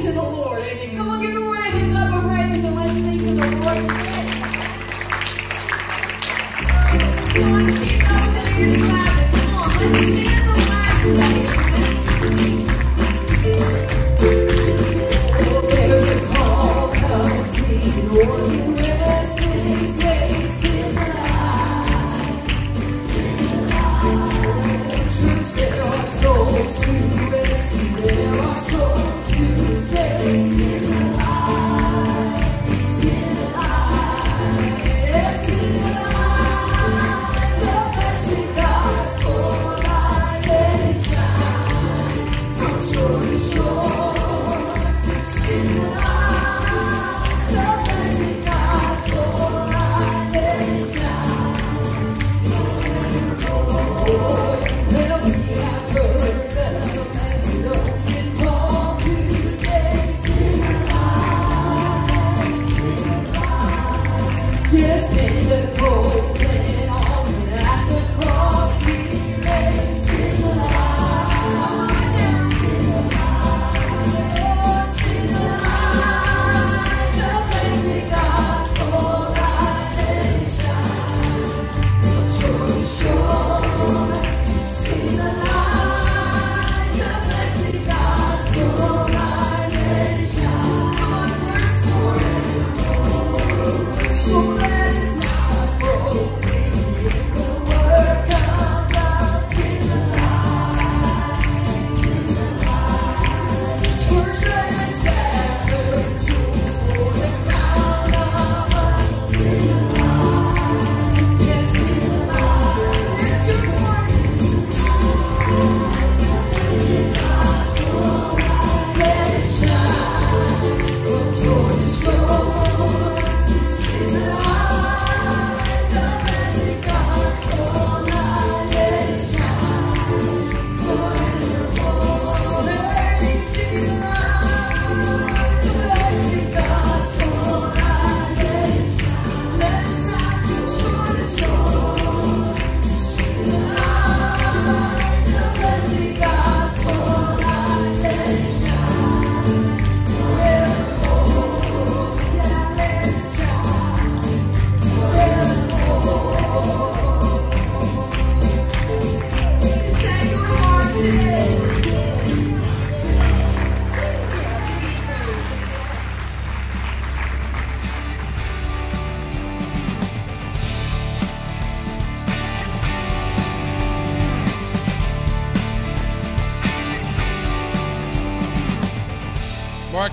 to the Lord.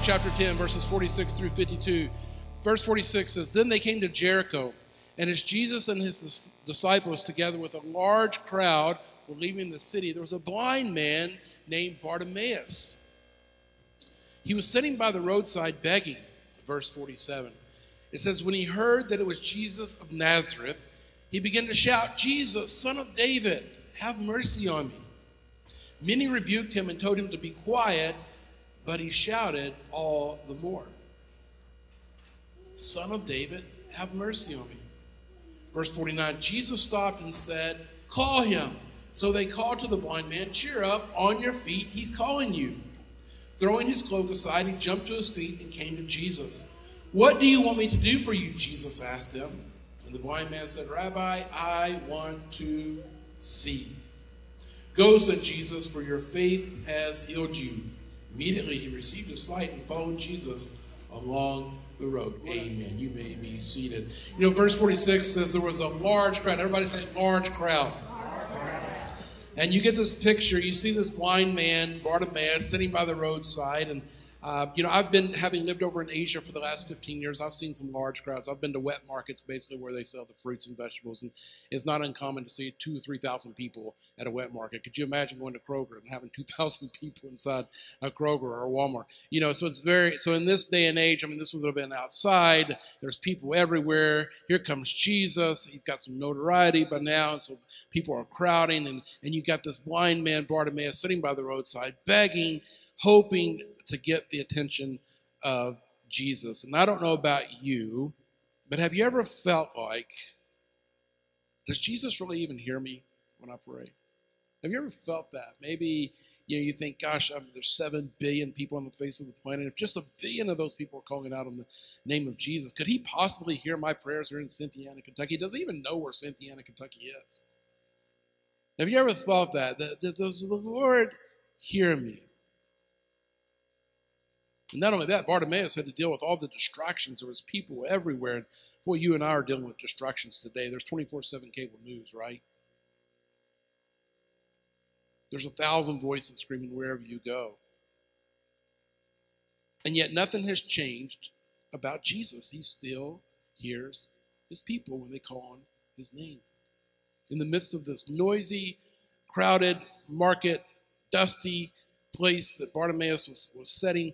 Chapter 10, verses 46 through 52. Verse 46 says, Then they came to Jericho, and as Jesus and his disciples, together with a large crowd, were leaving the city, there was a blind man named Bartimaeus. He was sitting by the roadside begging. Verse 47. It says, When he heard that it was Jesus of Nazareth, he began to shout, Jesus, son of David, have mercy on me. Many rebuked him and told him to be quiet, but he shouted all the more, Son of David, have mercy on me. Verse 49 Jesus stopped and said, Call him. So they called to the blind man, Cheer up, on your feet, he's calling you. Throwing his cloak aside, he jumped to his feet and came to Jesus. What do you want me to do for you? Jesus asked him. And the blind man said, Rabbi, I want to see. Go, said Jesus, for your faith has healed you. Immediately he received his sight and followed Jesus along the road. Amen. You may be seated. You know, verse 46 says there was a large crowd. Everybody say large crowd. And you get this picture. You see this blind man, Bartimaeus, sitting by the roadside. And, uh, you know, I've been, having lived over in Asia for the last 15 years, I've seen some large crowds. I've been to wet markets, basically, where they sell the fruits and vegetables. And it's not uncommon to see two or 3,000 people at a wet market. Could you imagine going to Kroger and having 2,000 people inside a Kroger or a Walmart? You know, so it's very, so in this day and age, I mean, this would have been outside. There's people everywhere. Here comes Jesus. He's got some notoriety by now. So people are crowding. And, and you got this blind man, Bartimaeus, sitting by the roadside, begging, hoping to get the attention of Jesus. And I don't know about you, but have you ever felt like, does Jesus really even hear me when I pray? Have you ever felt that? Maybe you know you think, gosh, um, there's seven billion people on the face of the planet. If just a billion of those people are calling out on the name of Jesus, could He possibly hear my prayers here in Cynthiana, Kentucky? He even know where Cynthiana, Kentucky is? Have you ever thought that? that, that does the Lord hear me? And not only that, Bartimaeus had to deal with all the distractions. There was people everywhere. And boy, you and I are dealing with distractions today. There's 24-7 cable news, right? There's a thousand voices screaming wherever you go. And yet nothing has changed about Jesus. He still hears his people when they call on his name. In the midst of this noisy, crowded, market, dusty place that Bartimaeus was, was setting,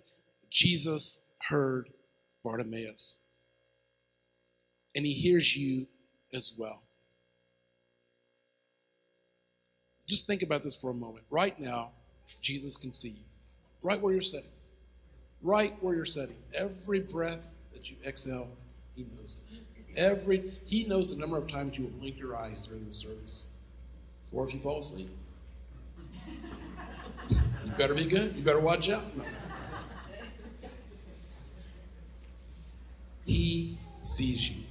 Jesus heard Bartimaeus. And he hears you as well. Just think about this for a moment. Right now, Jesus can see you. Right where you're sitting. Right where you're sitting. Every breath that you exhale, he knows it. Every he knows the number of times you will blink your eyes during the service. Or if you fall asleep. You better be good. You better watch out. No. He sees you.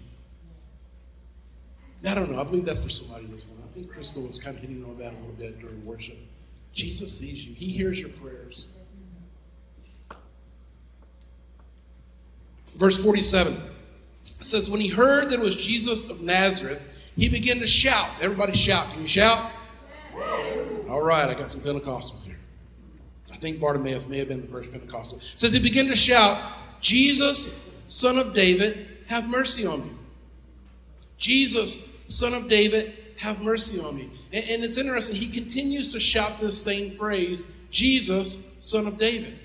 I don't know. I believe that's for somebody this morning. I think Crystal was kind of hitting on that a little bit during worship. Jesus sees you. He hears your prayers. Verse 47 says, When he heard that it was Jesus of Nazareth, he began to shout. Everybody shout. Can you shout? All right, I got some Pentecostals here. I think Bartimaeus may have been the first Pentecostal. It says he began to shout, Jesus, son of David, have mercy on me. Jesus, son of David, have mercy on me. And, and it's interesting, he continues to shout this same phrase, Jesus, son of David.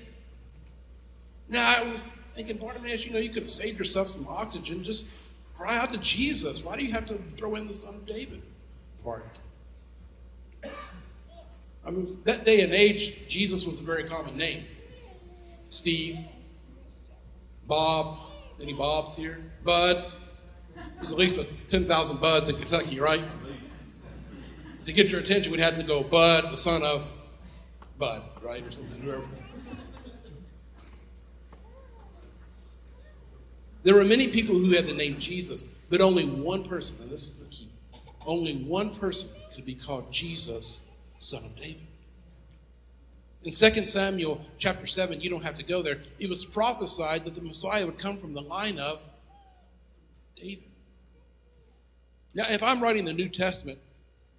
Now, I was thinking, Bartimaeus, you know, you could have saved yourself some oxygen. Just cry out to Jesus. Why do you have to throw in the son of David part? I mean, that day and age, Jesus was a very common name. Steve, Bob, any Bobs here? Bud. There's at least a 10,000 Buds in Kentucky, right? To get your attention, we'd have to go Bud, the son of Bud, right? Or something, whoever. There were many people who had the name Jesus, but only one person, and this is the key, only one person could be called Jesus, son of David. In 2 Samuel chapter 7, you don't have to go there, it was prophesied that the Messiah would come from the line of David. Now, if I'm writing the New Testament,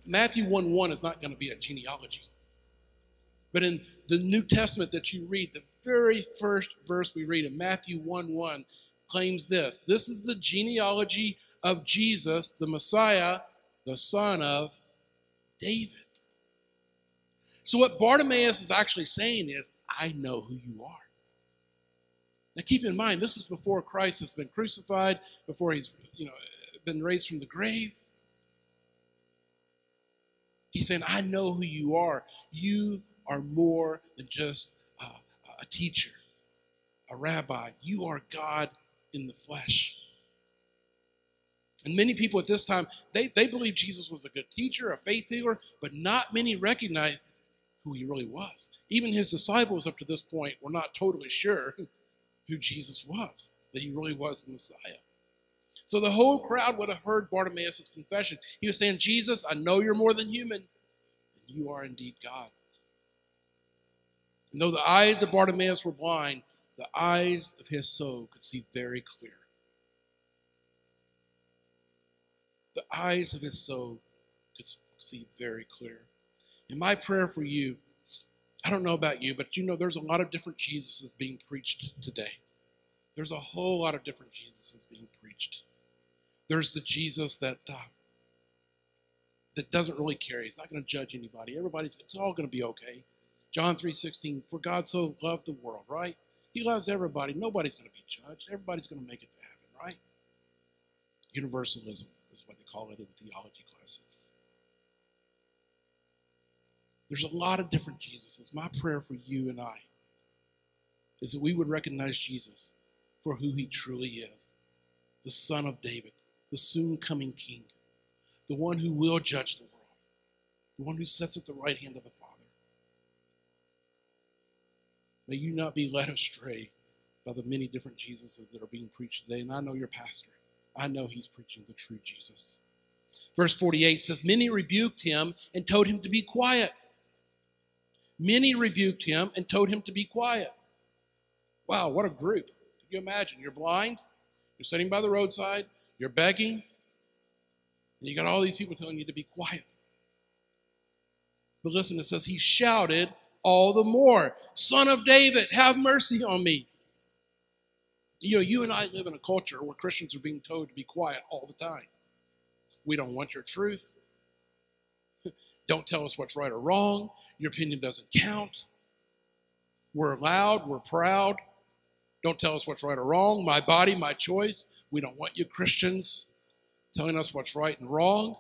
Matthew 1 1 is not going to be a genealogy. But in the New Testament that you read, the very first verse we read in Matthew 1 1 claims this this is the genealogy of Jesus, the Messiah, the son of David. So, what Bartimaeus is actually saying is, I know who you are. Now, keep in mind, this is before Christ has been crucified, before he's you know, been raised from the grave. He's saying, I know who you are. You are more than just a, a teacher, a rabbi. You are God in the flesh. And many people at this time, they, they believe Jesus was a good teacher, a faith healer, but not many recognized who he really was. Even his disciples up to this point were not totally sure who Jesus was, that he really was the Messiah. So the whole crowd would have heard Bartimaeus' confession. He was saying, Jesus, I know you're more than human, and you are indeed God. And though the eyes of Bartimaeus were blind, the eyes of his soul could see very clear. The eyes of his soul could see very clear. And my prayer for you, I don't know about you, but you know there's a lot of different Jesuses being preached today. There's a whole lot of different Jesuses being preached. There's the Jesus that uh, that doesn't really care. He's not going to judge anybody. Everybody's it's all going to be okay. John 3:16, for God so loved the world, right? He loves everybody. Nobody's going to be judged. Everybody's going to make it to heaven, right? Universalism is what they call it in theology classes. There's a lot of different Jesuses. My prayer for you and I is that we would recognize Jesus for who he truly is the Son of David, the soon coming King, the one who will judge the world. the one who sits at the right hand of the Father. May you not be led astray by the many different Jesuses that are being preached today. And I know your pastor. I know he's preaching the true Jesus. Verse 48 says, Many rebuked him and told him to be quiet. Many rebuked him and told him to be quiet. Wow, what a group. Can you imagine? You're blind, you're sitting by the roadside, you're begging, and you got all these people telling you to be quiet. But listen, it says, He shouted all the more, Son of David, have mercy on me. You know, you and I live in a culture where Christians are being told to be quiet all the time. We don't want your truth. Don't tell us what's right or wrong. Your opinion doesn't count. We're loud, we're proud. Don't tell us what's right or wrong. My body, my choice. We don't want you Christians telling us what's right and wrong.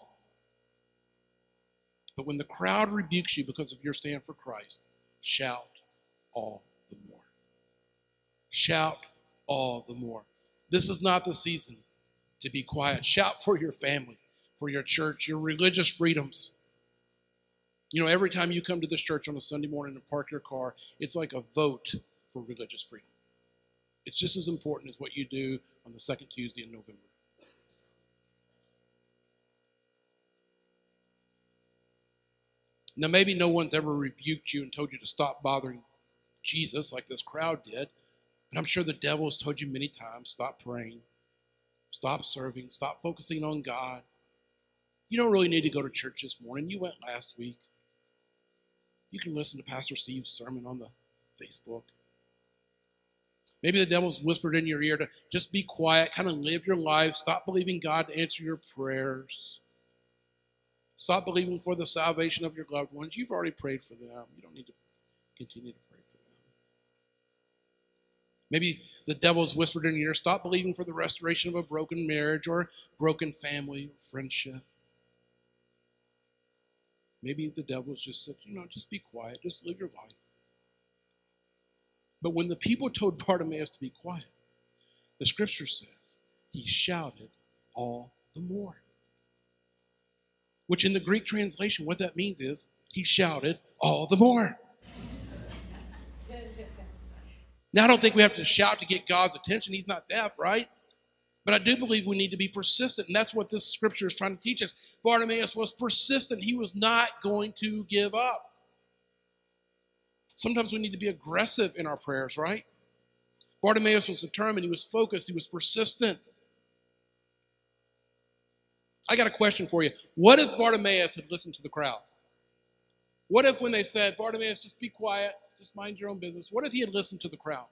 But when the crowd rebukes you because of your stand for Christ, shout all the more. Shout all the more. This is not the season to be quiet. Shout for your family, for your church, your religious freedoms. You know, every time you come to this church on a Sunday morning and park your car, it's like a vote for religious freedom. It's just as important as what you do on the second Tuesday in November. Now, maybe no one's ever rebuked you and told you to stop bothering Jesus like this crowd did, but I'm sure the devil has told you many times stop praying, stop serving, stop focusing on God. You don't really need to go to church this morning. You went last week. You can listen to Pastor Steve's sermon on the Facebook. Maybe the devil's whispered in your ear to just be quiet, kind of live your life, stop believing God to answer your prayers. Stop believing for the salvation of your loved ones. You've already prayed for them. You don't need to continue to pray for them. Maybe the devil's whispered in your ear, stop believing for the restoration of a broken marriage or broken family or friendship. Maybe the devil's just said, you know, just be quiet, just live your life. But when the people told Bartimaeus to be quiet, the scripture says he shouted all the more. Which in the Greek translation, what that means is he shouted all the more. Now, I don't think we have to shout to get God's attention. He's not deaf, right? But I do believe we need to be persistent, and that's what this scripture is trying to teach us. Bartimaeus was persistent, he was not going to give up. Sometimes we need to be aggressive in our prayers, right? Bartimaeus was determined, he was focused, he was persistent. I got a question for you. What if Bartimaeus had listened to the crowd? What if, when they said, Bartimaeus, just be quiet, just mind your own business, what if he had listened to the crowd?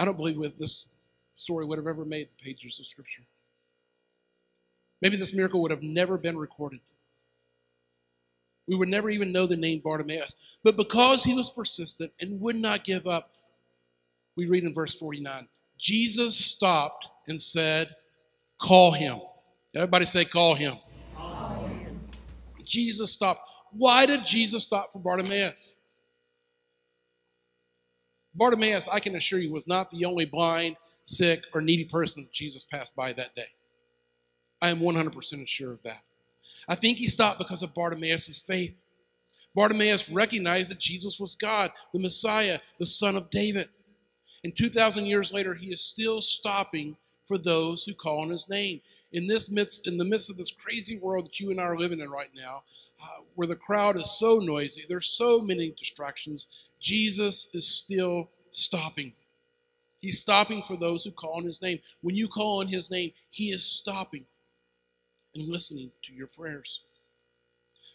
I don't believe with this story would have ever made the pages of Scripture. Maybe this miracle would have never been recorded. We would never even know the name Bartimaeus. But because he was persistent and would not give up, we read in verse 49 Jesus stopped and said, Call him. Everybody say, Call him. Call him. Jesus stopped. Why did Jesus stop for Bartimaeus? Bartimaeus, I can assure you, was not the only blind, sick, or needy person Jesus passed by that day. I am 100% sure of that. I think he stopped because of Bartimaeus' faith. Bartimaeus recognized that Jesus was God, the Messiah, the Son of David. And 2,000 years later, he is still stopping for those who call on his name. In this midst, in the midst of this crazy world that you and I are living in right now, uh, where the crowd is so noisy, there's so many distractions, Jesus is still stopping. He's stopping for those who call on his name. When you call on his name, he is stopping and listening to your prayers.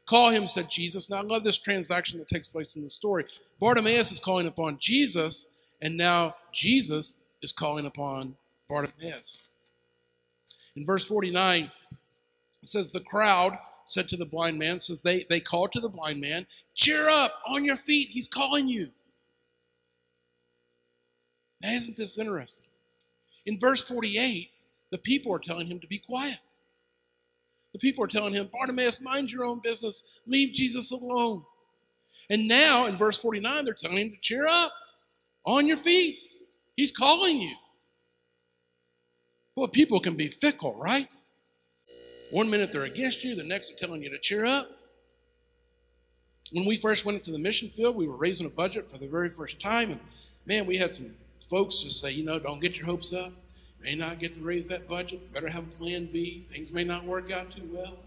Call him, said Jesus. Now, I love this transaction that takes place in the story. Bartimaeus is calling upon Jesus, and now Jesus is calling upon Bartimaeus. In verse 49, it says, The crowd said to the blind man, says they, they called to the blind man, Cheer up, on your feet, he's calling you. Now, isn't this interesting? In verse 48, the people are telling him to be quiet. The people are telling him, Bartimaeus, mind your own business. Leave Jesus alone. And now in verse 49, they're telling him to cheer up, on your feet. He's calling you. Boy, people can be fickle, right? One minute they're against you, the next they're telling you to cheer up. When we first went into the mission field, we were raising a budget for the very first time, and man, we had some folks just say, you know, don't get your hopes up. May not get to raise that budget. Better have a plan B. Things may not work out too well.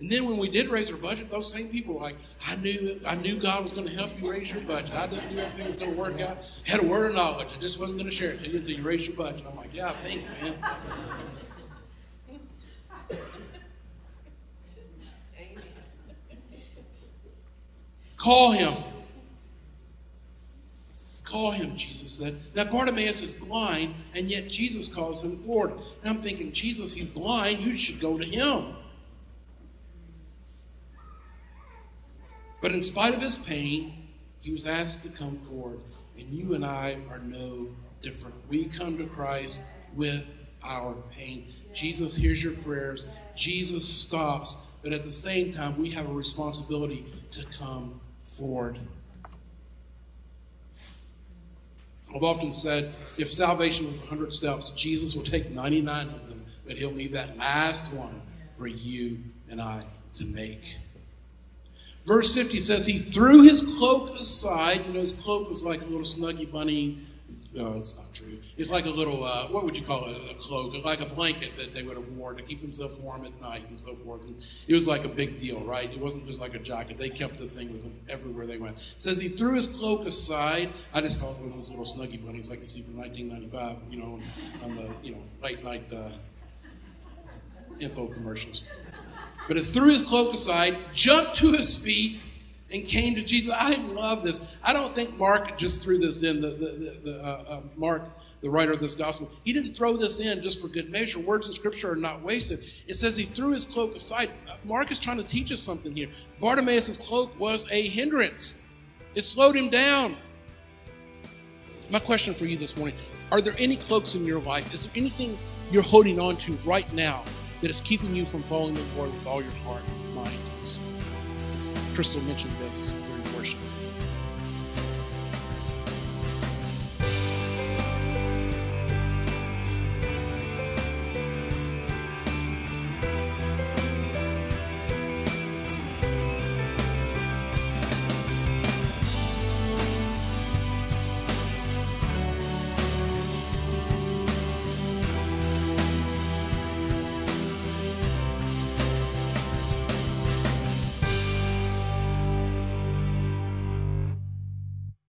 And then when we did raise our budget, those same people were like, I knew I knew God was going to help you raise your budget. I just knew everything was going to work out. Had a word of knowledge. I just wasn't going to share it to you until you raised your budget. I'm like, yeah, thanks, man. Call him. Call him, Jesus said. Now, Bartimaeus is blind, and yet Jesus calls him forward. And I'm thinking, Jesus, he's blind. You should go to him. In spite of his pain, he was asked to come forward. And you and I are no different. We come to Christ with our pain. Jesus hears your prayers. Jesus stops. But at the same time, we have a responsibility to come forward. I've often said if salvation was 100 steps, Jesus will take 99 of them, but he'll leave that last one for you and I to make. Verse 50 says he threw his cloak aside. You know, his cloak was like a little snuggy bunny. No, it's not true. It's like a little, uh, what would you call it? A cloak, like a blanket that they would have worn to keep themselves warm at night and so forth. And it was like a big deal, right? It wasn't just like a jacket. They kept this thing with them everywhere they went. It says he threw his cloak aside. I just call it one of those little snuggy bunnies like you see from 1995, you know, on the, you know, late night uh, info commercials. But he threw his cloak aside, jumped to his feet, and came to Jesus. I love this. I don't think Mark just threw this in. The, the, the, uh, uh, Mark, the writer of this gospel, he didn't throw this in just for good measure. Words in Scripture are not wasted. It says he threw his cloak aside. Mark is trying to teach us something here. Bartimaeus' cloak was a hindrance. It slowed him down. My question for you this morning: Are there any cloaks in your life? Is there anything you're holding on to right now that is keeping you from following the Lord with all your heart, mind, and soul. Crystal mentioned this